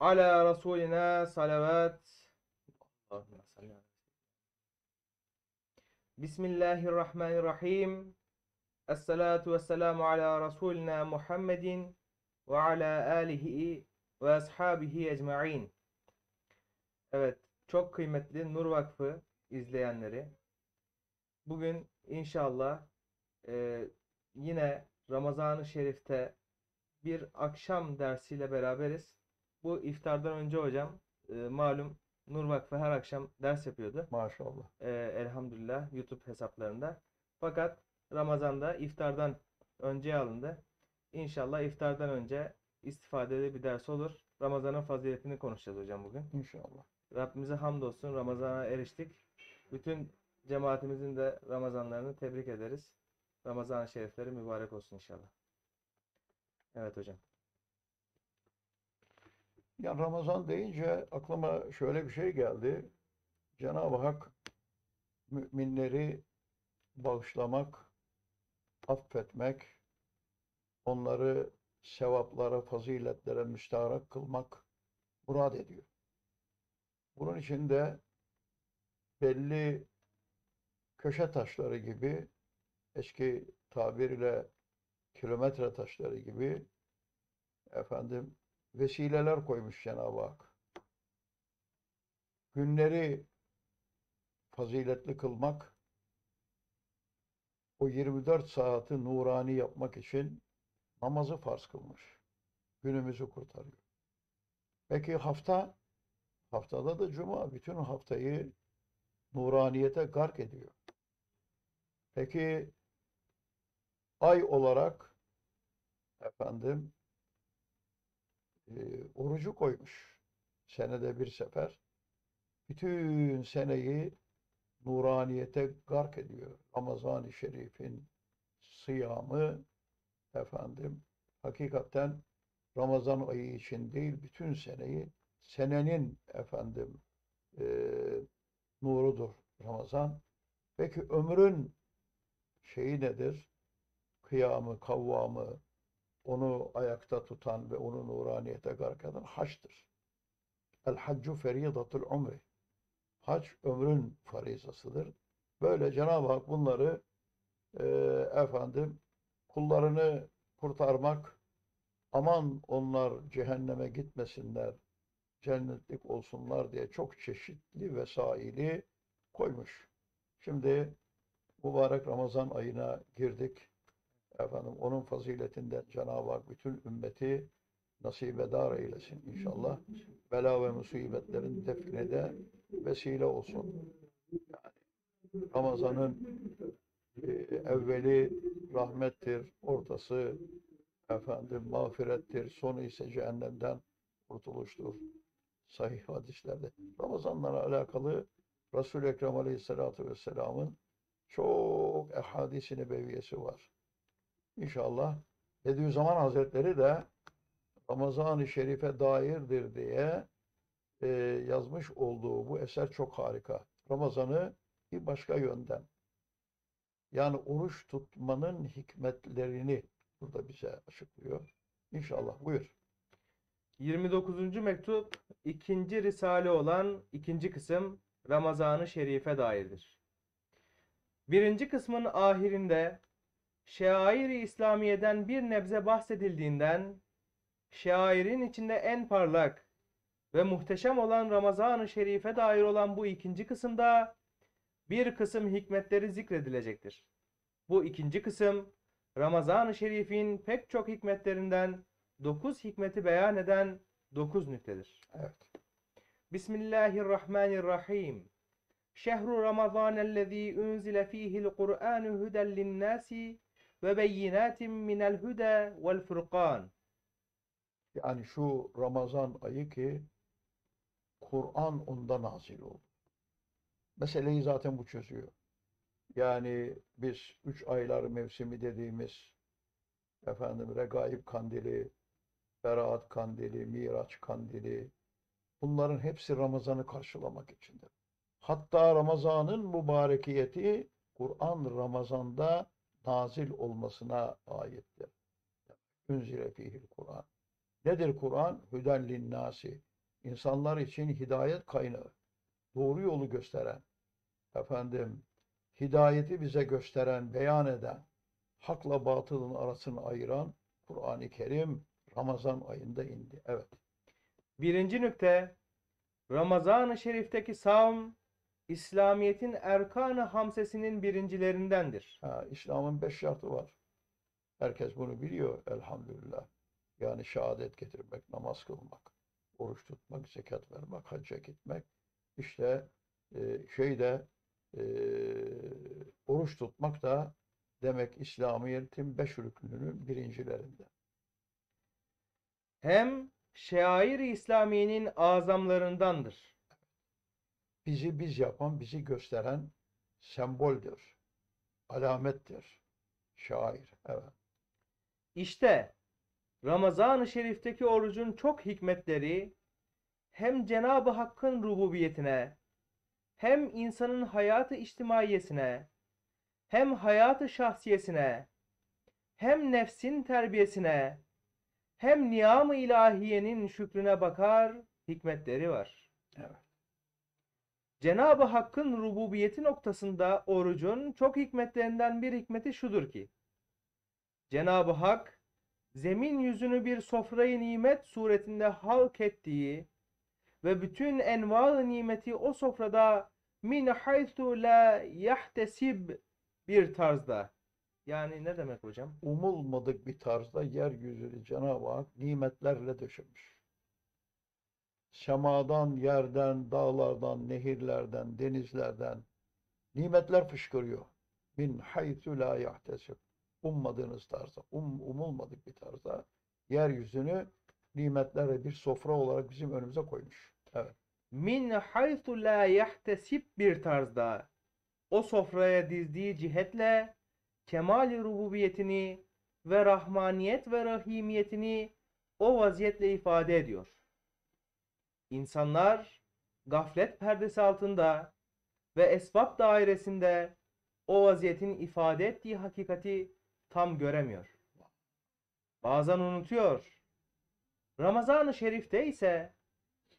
Ala Resulina salavat. Bismillahirrahmanirrahim. Esselatu vesselamu ala Resulina Muhammedin ve ala alihi ve ashabihi ecma'in. Evet, çok kıymetli Nur Vakfı izleyenleri. Bugün inşallah e, yine Ramazan-ı Şerif'te bir akşam dersiyle beraberiz. Bu iftardan önce hocam e, malum Nur Vakfı her akşam ders yapıyordu. Maşallah. E, elhamdülillah YouTube hesaplarında. Fakat Ramazan'da iftardan önce alındı. İnşallah iftardan önce istifadeli bir ders olur. Ramazan'ın faziletini konuşacağız hocam bugün. İnşallah. Rabbimize hamdolsun Ramazan'a eriştik. Bütün cemaatimizin de Ramazanlarını tebrik ederiz. Ramazan-ı Şerifleri mübarek olsun inşallah. Evet hocam. Ya Ramazan deyince aklıma şöyle bir şey geldi. Cenab-ı Hak müminleri bağışlamak, affetmek, onları sevaplara, faziletlere müstaharak kılmak murad ediyor. Bunun için de belli köşe taşları gibi eski tabirle kilometre taşları gibi efendim vesileler koymuş Cenab-ı Hak. Günleri faziletli kılmak, o 24 saati nurani yapmak için namazı farz kılmış. Günümüzü kurtarıyor. Peki hafta? Haftada da cuma bütün haftayı nuraniyete gark ediyor. Peki ay olarak efendim e, orucu koymuş. Senede bir sefer. Bütün seneyi nuraniyete gark ediyor. Ramazan-ı Şerif'in sıyamı efendim hakikaten Ramazan ayı için değil bütün seneyi senenin efendim e, nurudur Ramazan. Peki ömrün şeyi nedir? Kıyamı, kavvamı, onu ayakta tutan ve onu nuraniyete gark eden haçtır. El haccu feridatul umri. Hac ömrün farizasıdır. Böyle Cenab-ı Hak bunları e, efendim kullarını kurtarmak, aman onlar cehenneme gitmesinler, cennetlik olsunlar diye çok çeşitli vesaili koymuş. Şimdi mübarek Ramazan ayına girdik. Efendim onun faziletinden Cenab-ı Hak bütün ümmeti nasibedar eylesin inşallah. Bela ve musibetlerin define de vesile olsun. Yani Ramazan'ın e, evveli rahmettir, ortası efendim mağfirettir, sonu ise cehennemden kurtuluştur. Sahih hadislerde. Ramazanlarla alakalı Resul-i Ekrem Aleyhisselatü Vesselam'ın çok ehadis-i nebeviyesi var. İnşallah Bediüzzaman Hazretleri de Ramazan-ı Şerif'e dairdir diye e, yazmış olduğu bu eser çok harika. Ramazan'ı bir başka yönden yani oruç tutmanın hikmetlerini burada bize açıklıyor. İnşallah buyur. 29. mektup ikinci risale olan ikinci kısım Ramazan-ı Şerif'e dairdir. Birinci kısmın ahirinde şair-i İslamiye'den bir nebze bahsedildiğinden şairin içinde en parlak ve muhteşem olan Ramazan-ı Şerif'e dair olan bu ikinci kısımda bir kısım hikmetleri zikredilecektir. Bu ikinci kısım Ramazan-ı Şerif'in pek çok hikmetlerinden dokuz hikmeti beyan eden dokuz nüktedir. Evet. Bismillahirrahmanirrahim. Şehru Ramazanellezî unzile fîhil Kur'ânu huden linnâsi ve beyinâtin minel huda vel furqan. Yani şu Ramazan ayı ki Kur'an onda nazil oldu. Meseleyi zaten bu çözüyor. Yani biz üç aylar mevsimi dediğimiz efendim Regaib kandili, Berat kandili, Miraç kandili bunların hepsi Ramazan'ı karşılamak içindir. Hatta Ramazan'ın mübarekiyeti Kur'an Ramazan'da nazil olmasına ayettir. Ünzile fihil Kur'an. Nedir Kur'an? Hüden linnâsi. insanlar için hidayet kaynağı, doğru yolu gösteren, efendim, hidayeti bize gösteren, beyan eden, hakla batılın arasını ayıran Kur'an-ı Kerim Ramazan ayında indi. Evet. Birinci nükte, Ramazan-ı Şerif'teki savm, İslamiyet'in erkan-ı hamsesinin birincilerindendir. Ha, İslam'ın beş şartı var. Herkes bunu biliyor elhamdülillah. Yani şehadet getirmek, namaz kılmak, oruç tutmak, zekat vermek, hacca gitmek. İşte e, şeyde e, oruç tutmak da demek İslamiyet'in beş rüknünün birincilerinde. Hem şair-i İslamiye'nin azamlarındandır. Bizi biz yapan, bizi gösteren semboldür, alamettir. Şair, evet. İşte Ramazan-ı Şerif'teki orucun çok hikmetleri hem Cenab-ı Hakk'ın rububiyetine, hem insanın hayatı içtimaiyesine, hem hayatı şahsiyesine, hem nefsin terbiyesine, hem niyam-ı ilahiyenin şükrüne bakar, hikmetleri var. Evet. Cenab-ı Hakk'ın rububiyeti noktasında orucun çok hikmetlerinden bir hikmeti şudur ki, Cenab-ı Hak zemin yüzünü bir sofrayı nimet suretinde halk ettiği ve bütün enva nimeti o sofrada min haythu la yahtesib bir tarzda. Yani ne demek hocam? umulmadık bir tarzda yeryüzünü Cenab-ı Hak nimetlerle döşemiş. Semadan, yerden, dağlardan, nehirlerden, denizlerden nimetler fışkırıyor. Min haythu la yahtesib. Ummadığınız tarzda, um, umulmadık bir tarzda yeryüzünü nimetlerle bir sofra olarak bizim önümüze koymuş. Evet. Min haythu la yahtesib bir tarzda o sofraya dizdiği cihetle kemal-i rububiyetini ve rahmaniyet ve rahimiyetini o vaziyetle ifade ediyor. İnsanlar gaflet perdesi altında ve esbab dairesinde o vaziyetin ifade ettiği hakikati tam göremiyor. Bazen unutuyor. Ramazan-ı Şerif'te ise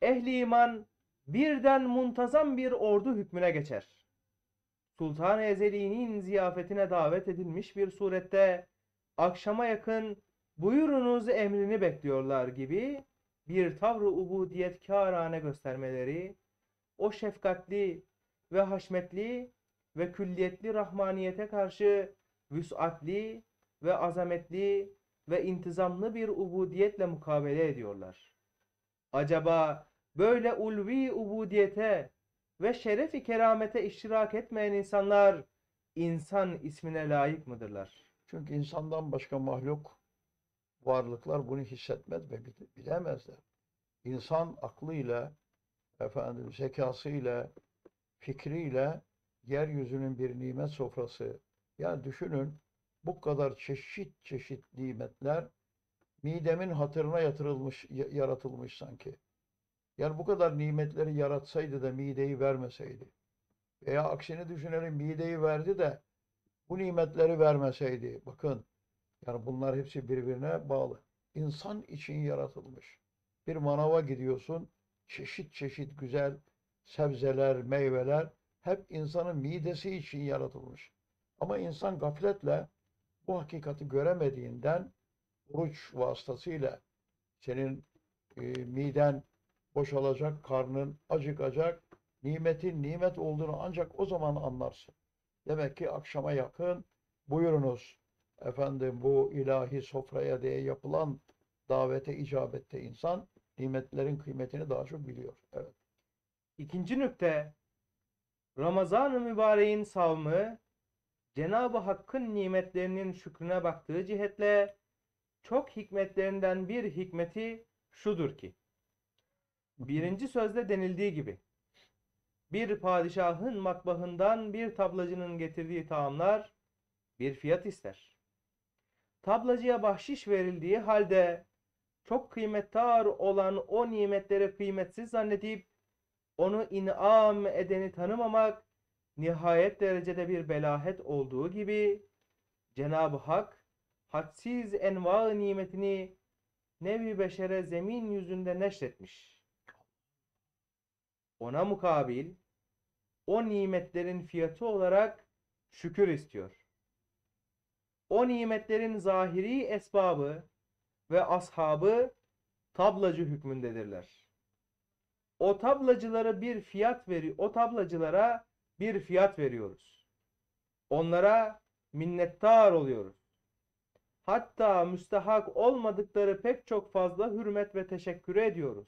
ehli iman birden muntazam bir ordu hükmüne geçer. Sultan-ı Ezeli'nin ziyafetine davet edilmiş bir surette akşama yakın buyurunuz emrini bekliyorlar gibi bir tavrı ubudiyetkârane göstermeleri o şefkatli ve haşmetli ve külliyetli rahmaniyete karşı vüs'atli ve azametli ve intizamlı bir ubudiyetle mukabele ediyorlar. Acaba böyle ulvi ubudiyete ve şeref-i keramete iştirak etmeyen insanlar insan ismine layık mıdırlar? Çünkü insandan başka mahluk varlıklar bunu hissetmez ve bile- bilemezler. İnsan aklıyla, efendim zekasıyla, fikriyle yeryüzünün bir nimet sofrası. Yani düşünün bu kadar çeşit çeşit nimetler midemin hatırına yatırılmış, ya- yaratılmış sanki. Yani bu kadar nimetleri yaratsaydı da mideyi vermeseydi. Veya aksini düşünelim mideyi verdi de bu nimetleri vermeseydi. Bakın yani bunlar hepsi birbirine bağlı. İnsan için yaratılmış. Bir manava gidiyorsun, çeşit çeşit güzel sebzeler, meyveler hep insanın midesi için yaratılmış. Ama insan gafletle bu hakikati göremediğinden oruç vasıtasıyla senin e, miden boşalacak, karnın acıkacak, nimetin nimet olduğunu ancak o zaman anlarsın. Demek ki akşama yakın buyurunuz efendim bu ilahi sofraya diye yapılan davete icabette insan nimetlerin kıymetini daha çok biliyor. Evet. İkinci nükte, Ramazan-ı Mübarek'in savmı, Cenab-ı Hakk'ın nimetlerinin şükrüne baktığı cihetle çok hikmetlerinden bir hikmeti şudur ki, birinci sözde denildiği gibi, bir padişahın matbahından bir tablacının getirdiği taamlar bir fiyat ister. Tablacıya bahşiş verildiği halde çok kıymetdar olan o nimetleri kıymetsiz zannedip onu inam edeni tanımamak nihayet derecede bir belahet olduğu gibi Cenab-ı Hak hadsiz enva nimetini nevi beşere zemin yüzünde neşretmiş. ona mukabil o nimetlerin fiyatı olarak şükür istiyor. O nimetlerin zahiri esbabı ve ashabı tablacı hükmündedirler. O tablacılara bir fiyat veri o tablacılara bir fiyat veriyoruz. Onlara minnettar oluyoruz. Hatta müstahak olmadıkları pek çok fazla hürmet ve teşekkür ediyoruz.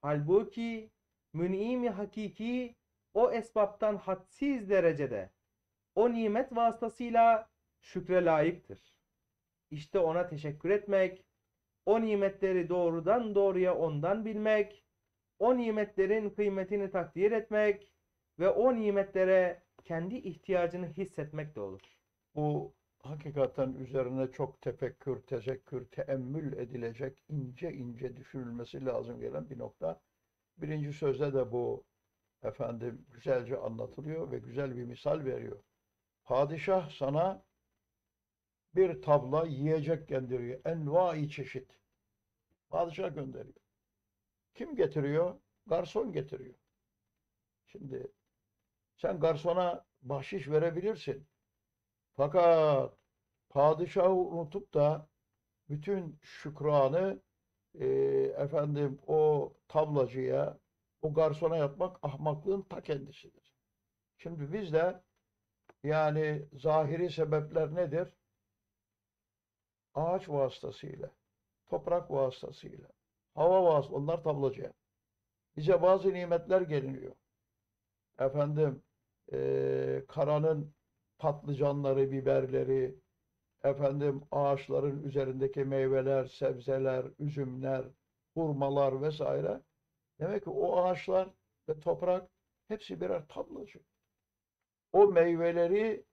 Halbuki mün'imi hakiki o esbaptan hadsiz derecede o nimet vasıtasıyla şükre layıktır. İşte ona teşekkür etmek, o nimetleri doğrudan doğruya ondan bilmek, o nimetlerin kıymetini takdir etmek ve o nimetlere kendi ihtiyacını hissetmek de olur. Bu hakikaten üzerine çok tefekkür, tezekkür, teemmül edilecek, ince ince düşünülmesi lazım gelen bir nokta. Birinci sözde de bu efendim güzelce anlatılıyor ve güzel bir misal veriyor. Padişah sana bir tabla yiyecek gönderiyor. Envai çeşit. Padişah gönderiyor. Kim getiriyor? Garson getiriyor. Şimdi sen garsona bahşiş verebilirsin. Fakat padişahı unutup da bütün şükranı e, efendim o tablacıya, o garsona yapmak ahmaklığın ta kendisidir. Şimdi biz de yani zahiri sebepler nedir? Ağaç vasıtasıyla, toprak vasıtasıyla, hava vasıtasıyla, onlar tablacıya. Bize bazı nimetler geliniyor. Efendim, e, karanın patlıcanları, biberleri, efendim ağaçların üzerindeki meyveler, sebzeler, üzümler, hurmalar vesaire. Demek ki o ağaçlar ve toprak hepsi birer tablacı. O meyveleri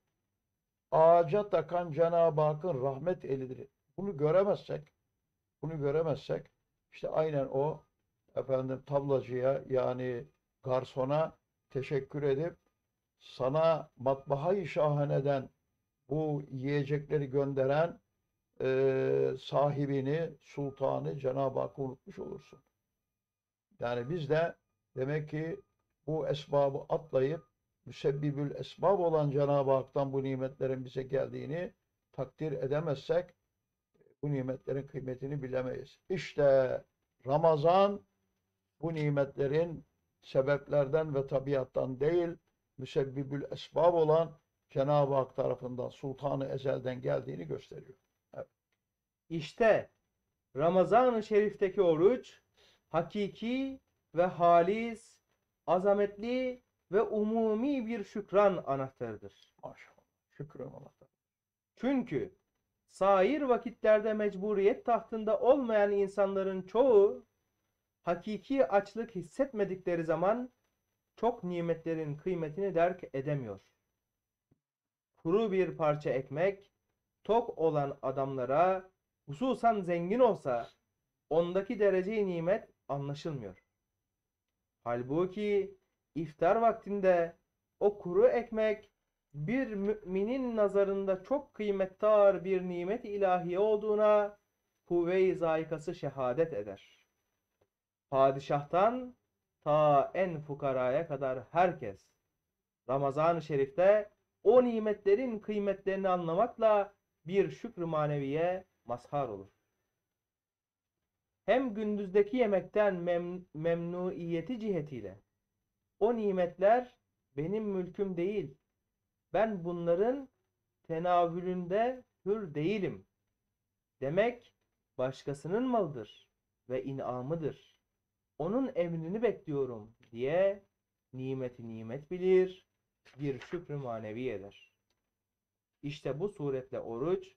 ağaca takan Cenab-ı Hakk'ın rahmet elidir. Bunu göremezsek, bunu göremezsek işte aynen o efendim tablacıya yani garsona teşekkür edip sana matbaha-i şahaneden bu yiyecekleri gönderen e, sahibini, sultanı Cenab-ı Hakk'ı unutmuş olursun. Yani biz de demek ki bu esbabı atlayıp müsebbibül esbab olan Cenab-ı Hak'tan bu nimetlerin bize geldiğini takdir edemezsek bu nimetlerin kıymetini bilemeyiz. İşte Ramazan bu nimetlerin sebeplerden ve tabiattan değil, müsebbibül esbab olan Cenab-ı Hak tarafından Sultanı Ezel'den geldiğini gösteriyor. İşte Ramazan-ı Şerif'teki oruç hakiki ve halis, azametli ve umumi bir şükran anahtarıdır. Maşallah. Şükran Allah'a. Çünkü sair vakitlerde mecburiyet tahtında olmayan insanların çoğu hakiki açlık hissetmedikleri zaman çok nimetlerin kıymetini derk edemiyor. Kuru bir parça ekmek tok olan adamlara hususan zengin olsa ondaki derece nimet anlaşılmıyor. Halbuki iftar vaktinde o kuru ekmek bir müminin nazarında çok kıymetdar bir nimet ilahiye olduğuna kuvve-i zayikası şehadet eder. Padişahtan ta en fukaraya kadar herkes Ramazan-ı Şerif'te o nimetlerin kıymetlerini anlamakla bir şükrü maneviye mazhar olur. Hem gündüzdeki yemekten mem memnuiyeti cihetiyle o nimetler benim mülküm değil. Ben bunların tenavülünde hür değilim. Demek başkasının malıdır ve inamıdır. Onun emrini bekliyorum diye nimeti nimet bilir, bir şükrü manevi eder. İşte bu suretle oruç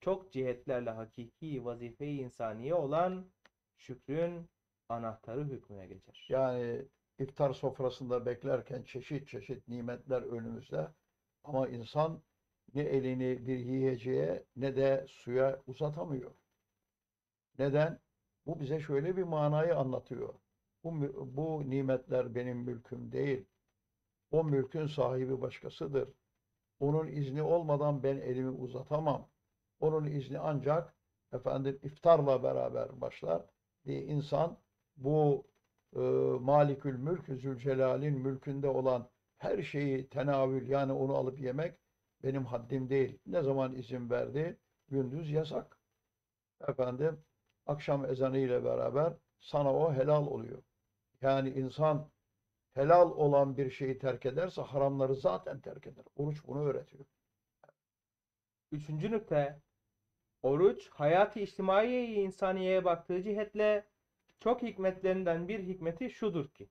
çok cihetlerle hakiki vazife-i insaniye olan şükrün anahtarı hükmüne geçer. Yani iftar sofrasında beklerken çeşit çeşit nimetler önümüzde ama insan ne elini bir yiyeceğe ne de suya uzatamıyor. Neden? Bu bize şöyle bir manayı anlatıyor. Bu, bu nimetler benim mülküm değil. O mülkün sahibi başkasıdır. Onun izni olmadan ben elimi uzatamam. Onun izni ancak efendim iftarla beraber başlar diye insan bu e, Malikül Mülk, Zülcelal'in mülkünde olan her şeyi tenavül yani onu alıp yemek benim haddim değil. Ne zaman izin verdi? Gündüz yasak. Efendim akşam ezanı ile beraber sana o helal oluyor. Yani insan helal olan bir şeyi terk ederse haramları zaten terk eder. Oruç bunu öğretiyor. Üçüncü nükte. Oruç, hayat-ı içtimai insaniyeye baktığı cihetle çok hikmetlerinden bir hikmeti şudur ki.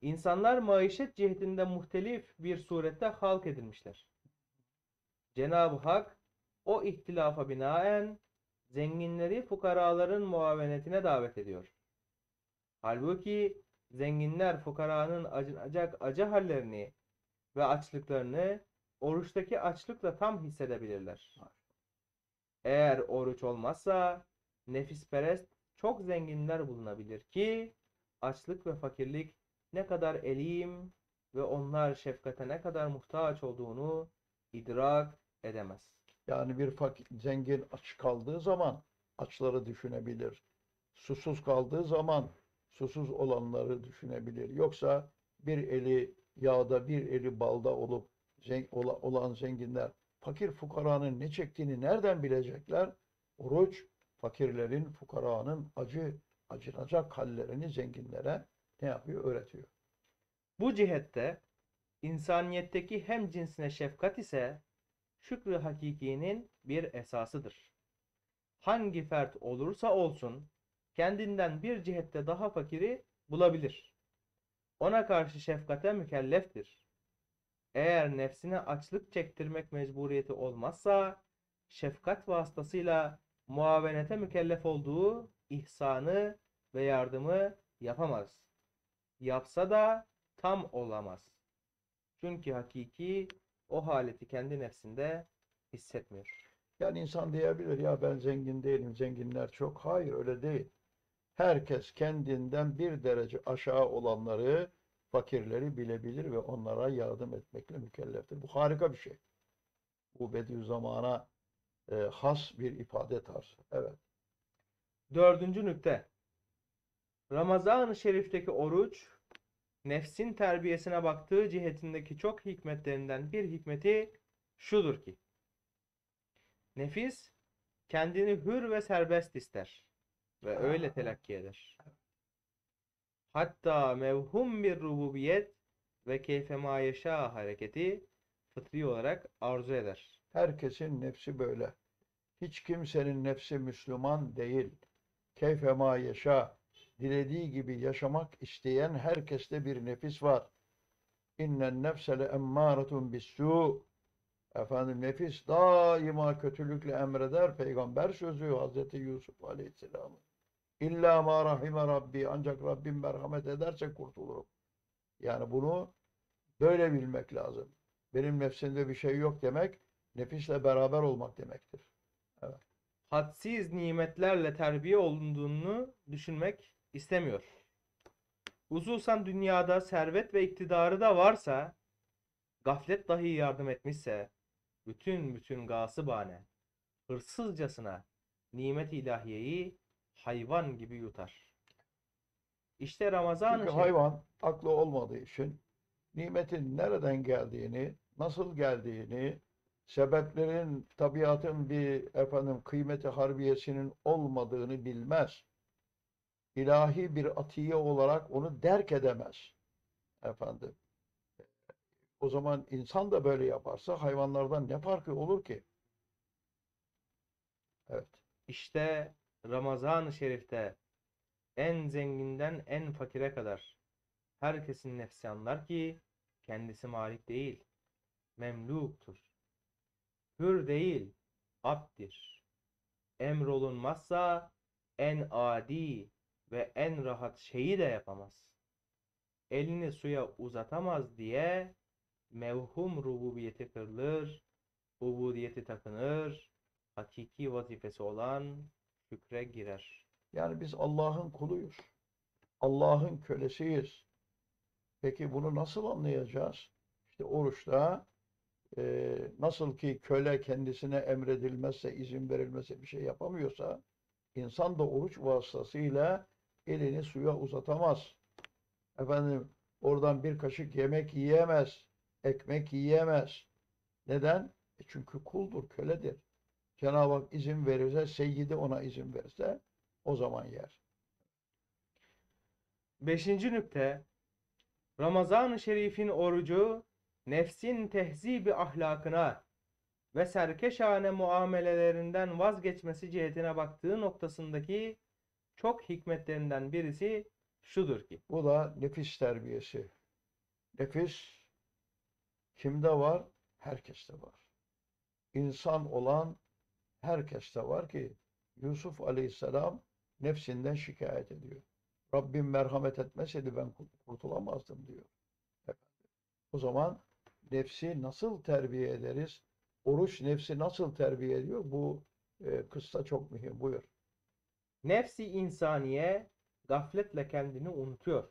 İnsanlar maişet cihetinde muhtelif bir surette halk edilmişler. Cenab-ı Hak o ihtilafa binaen zenginleri fukaraların muavenetine davet ediyor. Halbuki zenginler fukaranın acınacak acı hallerini ve açlıklarını oruçtaki açlıkla tam hissedebilirler. Eğer oruç olmazsa nefisperest çok zenginler bulunabilir ki açlık ve fakirlik ne kadar elim ve onlar şefkate ne kadar muhtaç olduğunu idrak edemez. Yani bir fakir, zengin aç kaldığı zaman açları düşünebilir. Susuz kaldığı zaman susuz olanları düşünebilir. Yoksa bir eli yağda bir eli balda olup zen- ola- olan zenginler fakir fukaranın ne çektiğini nereden bilecekler? Oruç fakirlerin, fukaranın acı, acınacak hallerini zenginlere ne yapıyor? Öğretiyor. Bu cihette insaniyetteki hem cinsine şefkat ise şükrü hakikinin bir esasıdır. Hangi fert olursa olsun kendinden bir cihette daha fakiri bulabilir. Ona karşı şefkate mükelleftir. Eğer nefsine açlık çektirmek mecburiyeti olmazsa şefkat vasıtasıyla muavenete mükellef olduğu ihsanı ve yardımı yapamaz. Yapsa da tam olamaz. Çünkü hakiki o haleti kendi nefsinde hissetmiyor. Yani insan diyebilir ya ben zengin değilim, zenginler çok. Hayır öyle değil. Herkes kendinden bir derece aşağı olanları, fakirleri bilebilir ve onlara yardım etmekle mükelleftir. Bu harika bir şey. Bu Bediüzzaman'a e, has bir ifade tarzı. Evet. Dördüncü nükte. Ramazan-ı Şerif'teki oruç, nefsin terbiyesine baktığı cihetindeki çok hikmetlerinden bir hikmeti şudur ki, nefis kendini hür ve serbest ister ve öyle telakki eder. Hatta mevhum bir rububiyet ve keyfe ma yeşâ hareketi fıtri olarak arzu eder. Herkesin nefsi böyle. Hiç kimsenin nefsi Müslüman değil. Keyfe ma yaşa. Dilediği gibi yaşamak isteyen herkeste bir nefis var. İnnen nefse le emmâretun bissû. Efendim nefis daima kötülükle emreder. Peygamber sözü Hazreti Yusuf Aleyhisselam'ın. İlla ma rahime Rabbi. Ancak Rabbim merhamet ederse kurtulurum. Yani bunu böyle bilmek lazım. Benim nefsimde bir şey yok demek, nefisle beraber olmak demektir. hadsiz nimetlerle terbiye olunduğunu düşünmek istemiyor. Hususan dünyada servet ve iktidarı da varsa, gaflet dahi yardım etmişse, bütün bütün gasıbane, hırsızcasına nimet ilahiyeyi hayvan gibi yutar. İşte Ramazan-ı Çünkü hayvan aklı olmadığı için nimetin nereden geldiğini, nasıl geldiğini, sebeplerin, tabiatın bir efendim kıymeti harbiyesinin olmadığını bilmez. İlahi bir atiye olarak onu derk edemez. Efendim. O zaman insan da böyle yaparsa hayvanlardan ne farkı olur ki? Evet. İşte Ramazan-ı Şerif'te en zenginden en fakire kadar herkesin nefsi anlar ki kendisi malik değil, memluktur. Hür değil, abddir. Emrolunmazsa en adi ve en rahat şeyi de yapamaz. Elini suya uzatamaz diye mevhum rububiyeti kırılır, ubudiyeti takınır, hakiki vazifesi olan şükre girer. Yani biz Allah'ın kuluyuz. Allah'ın kölesiyiz. Peki bunu nasıl anlayacağız? İşte oruçta e, nasıl ki köle kendisine emredilmezse, izin verilmezse bir şey yapamıyorsa, insan da oruç vasıtasıyla elini suya uzatamaz. Efendim oradan bir kaşık yemek yiyemez, ekmek yiyemez. Neden? E çünkü kuldur, köledir. Cenab-ı Hak izin verirse, seyyidi ona izin verirse o zaman yer. Beşinci nükte Ramazan-ı Şerif'in orucu nefsin tehzibi ahlakına ve serkeşane muamelelerinden vazgeçmesi cihetine baktığı noktasındaki çok hikmetlerinden birisi şudur ki Bu da nefis terbiyesi. Nefis kimde var? Herkeste var. İnsan olan herkeste var ki Yusuf Aleyhisselam nefsinden şikayet ediyor. Rabbim merhamet etmeseydi ben kurtulamazdım diyor. O zaman nefsi nasıl terbiye ederiz? Oruç nefsi nasıl terbiye ediyor? Bu e, kıssa çok mühim. Buyur. nefsi insaniye gafletle kendini unutuyor.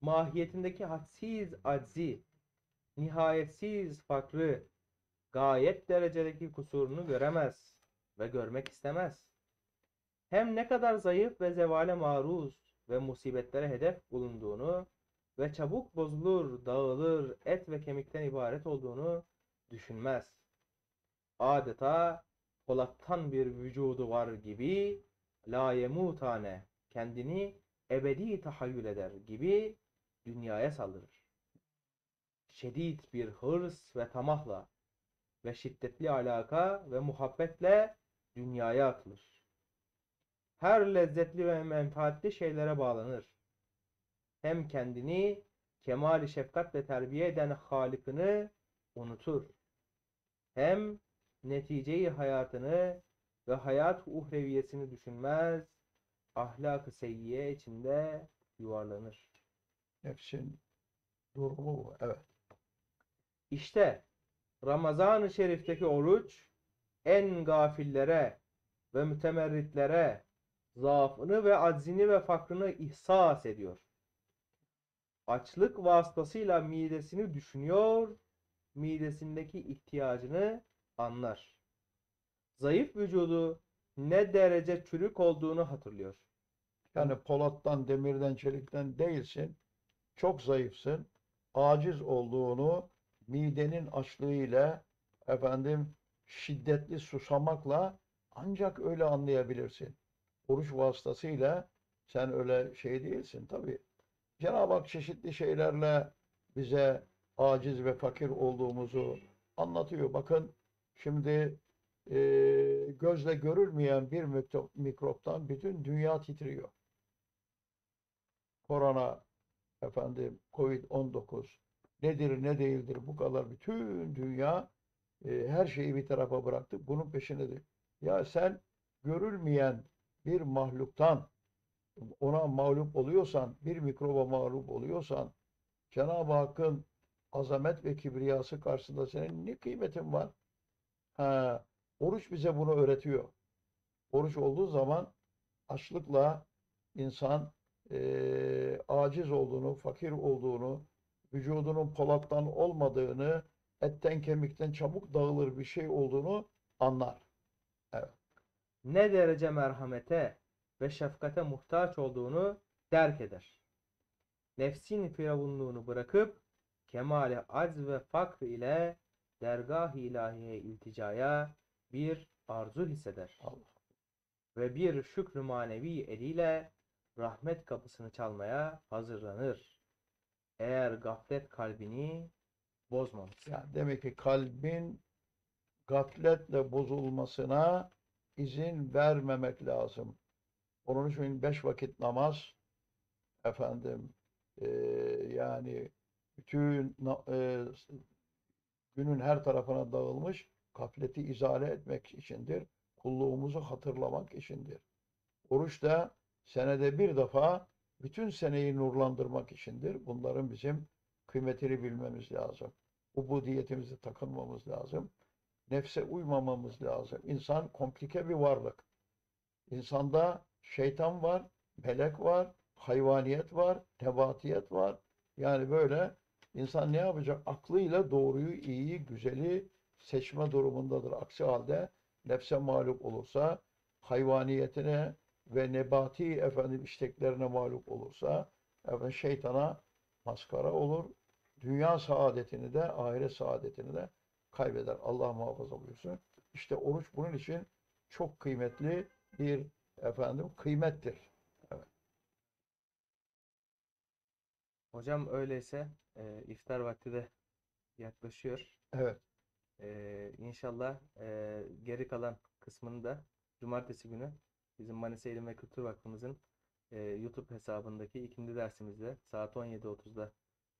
Mahiyetindeki hadsiz aczi, nihayetsiz fakrı, gayet derecedeki kusurunu göremez ve görmek istemez. Hem ne kadar zayıf ve zevale maruz ve musibetlere hedef bulunduğunu ve çabuk bozulur, dağılır, et ve kemikten ibaret olduğunu düşünmez. Adeta polattan bir vücudu var gibi la yemutane kendini ebedi tahayyül eder gibi dünyaya saldırır. Şedid bir hırs ve tamahla ve şiddetli alaka ve muhabbetle dünyaya atılır. Her lezzetli ve menfaatli şeylere bağlanır. Hem kendini kemali şefkatle terbiye eden Halık'ını unutur. Hem neticeyi hayatını ve hayat uhreviyesini düşünmez, ahlak-ı seyyiye içinde yuvarlanır. Nefsin durumu bu. Evet. İşte Ramazan-ı Şerif'teki oruç en gafillere ve mütemerritlere zaafını ve aczini ve fakrını ihsas ediyor. Açlık vasıtasıyla midesini düşünüyor, midesindeki ihtiyacını anlar. Zayıf vücudu ne derece çürük olduğunu hatırlıyor. Yani polattan, demirden, çelikten değilsin. Çok zayıfsın. Aciz olduğunu midenin açlığıyla efendim şiddetli susamakla ancak öyle anlayabilirsin. Oruç vasıtasıyla sen öyle şey değilsin tabii. Cenab-ı Hak çeşitli şeylerle bize aciz ve fakir olduğumuzu anlatıyor. Bakın şimdi e, gözle görülmeyen bir mikro- mikroptan bütün dünya titriyor. Korona, efendim Covid-19 nedir ne değildir bu kadar bütün dünya e, her şeyi bir tarafa bıraktı. Bunun peşindedir. Ya sen görülmeyen bir mahluktan ona mağlup oluyorsan, bir mikroba mağlup oluyorsan Cenab-ı Hakk'ın azamet ve kibriyası karşısında senin ne kıymetin var? Ha, oruç bize bunu öğretiyor. Oruç olduğu zaman açlıkla insan eee, aciz olduğunu, fakir olduğunu, vücudunun polattan olmadığını, etten kemikten çabuk dağılır bir şey olduğunu anlar. ne derece merhamete ve şefkate muhtaç olduğunu derk eder. Nefsin firavunluğunu bırakıp kemale acz ve fakr ile dergah-ı ilahiye ilticaya bir arzu hisseder. Allah. Ve bir şükrü manevi eliyle rahmet kapısını çalmaya hazırlanır. Eğer gaflet kalbini bozmamışsa. Yani demek ki kalbin gafletle bozulmasına izin vermemek lazım. Onun için beş vakit namaz efendim eee, yani bütün eee, günün her tarafına dağılmış gafleti izale etmek içindir. Kulluğumuzu hatırlamak içindir. Oruç da senede bir defa bütün seneyi nurlandırmak içindir. Bunların bizim kıymetini bilmemiz lazım. Ubudiyetimizi takınmamız lazım. Nefse uymamamız lazım. İnsan komplike bir varlık. İnsanda şeytan var, melek var, hayvaniyet var, nebatiyet var. Yani böyle insan ne yapacak? Aklıyla doğruyu, iyiyi, güzeli seçme durumundadır. Aksi halde nefse mağlup olursa hayvaniyetine ve nebati efendim isteklerine mağlup olursa efendim şeytana maskara olur. Dünya saadetini de ahiret saadetini de kaybeder. Allah muhafaza buyursun. İşte oruç bunun için çok kıymetli bir efendim kıymettir. Hocam öyleyse e, iftar vakti de yaklaşıyor. Evet. E, inşallah e, geri kalan kısmını da cumartesi günü bizim Manisa İlim ve Kültür Vakfımızın e, YouTube hesabındaki ikindi dersimizde saat 17.30'da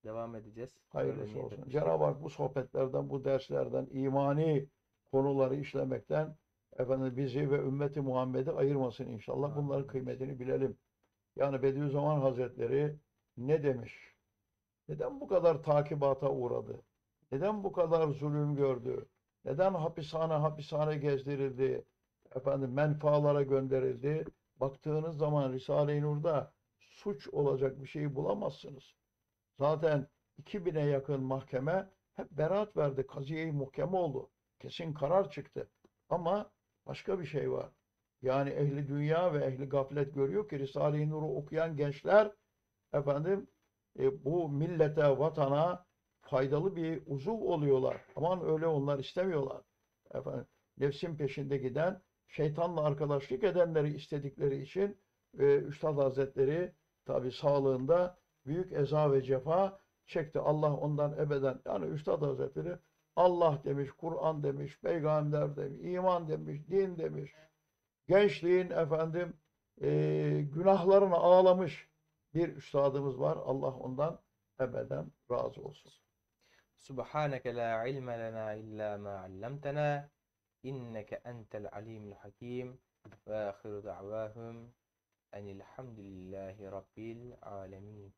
devam edeceğiz. Hayırlısı olsun. Cenab-ı Hak bu sohbetlerden, bu derslerden, imani konuları işlemekten efendim bizi ve ümmeti Muhammed'i ayırmasın inşallah. Bunların kıymetini bilelim. Yani Bediüzzaman Hazretleri ne demiş? Neden bu kadar takibata uğradı? Neden bu kadar zulüm gördü? Neden hapishane hapishane gezdirildi? Efendim menfaalara gönderildi? Baktığınız zaman Risale-i Nur'da suç olacak bir şeyi bulamazsınız. Zaten 2000'e yakın mahkeme hep beraat verdi. Kaziye-i muhkeme oldu. Kesin karar çıktı. Ama başka bir şey var. Yani ehli dünya ve ehli gaflet görüyor ki Risale-i Nur'u okuyan gençler efendim e, bu millete, vatana faydalı bir uzuv oluyorlar. Aman öyle onlar istemiyorlar. Efendim, nefsin peşinde giden, şeytanla arkadaşlık edenleri istedikleri için e, Üstad Hazretleri tabi sağlığında büyük eza ve cefa çekti. Allah ondan ebeden yani Üstad Hazretleri Allah demiş, Kur'an demiş, peygamber demiş, iman demiş, din demiş. Gençliğin efendim e, günahlarına ağlamış bir üstadımız var. Allah ondan ebeden razı olsun. Subhaneke la ilme lena illa ma allamtena inneke entel alimul hakim ve ahiru da'vahum enilhamdülillahi rabbil alemin.